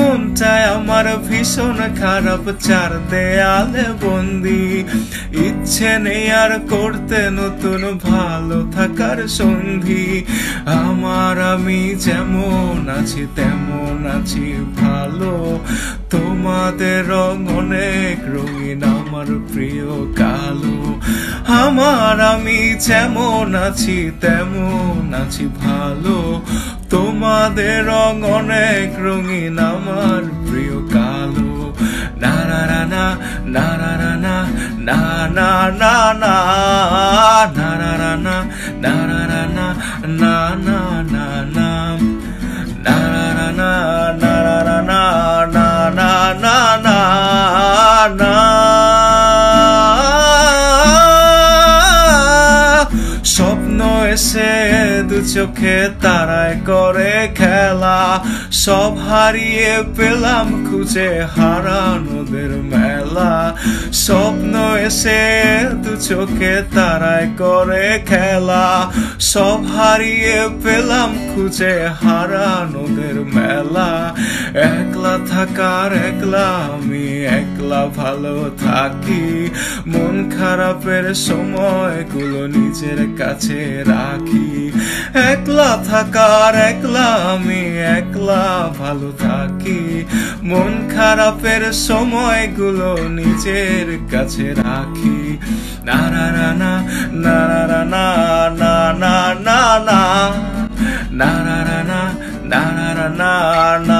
মন চায় আমার ভীষণ খারাপ চার দেয়ালে বন্দি। ইচ্ছে নেই আর করতে নতুন ভালো থাকার সন্ধি। আমার আমি যেমন আছি, তেমন আছি ভালো। তোমাদের রং অনেক রঙিন আমার প্রিয় কালো। আমার আমি যেমন আছি, তেমন আছি ভালো। তোমাদের রং অনেক রঙিন আমার প্রিয় কালো। না না না না না na na na na. স্বপ্ন এসে দু চোখে তারায় করে খেলা। সব হারিয়ে পেলাম খুঁজে হারানোদের মেলা। স্বপ্ন এসে দু চোখে তারায় করে খেলা। সব হারিয়ে পেলাম খুঁজে হারানোদের মেলা। একলা থাকার একলা আমি একলা ভালো থাকি মন খারাপের সময়গুলো নিজের কাছে রাখি একলা থাকার একলা আমি একলা ভালো থাকি মন খারাপের সময়গুলো নিজের কাছে রাখি না না না না না না না না না না না না না না না না না না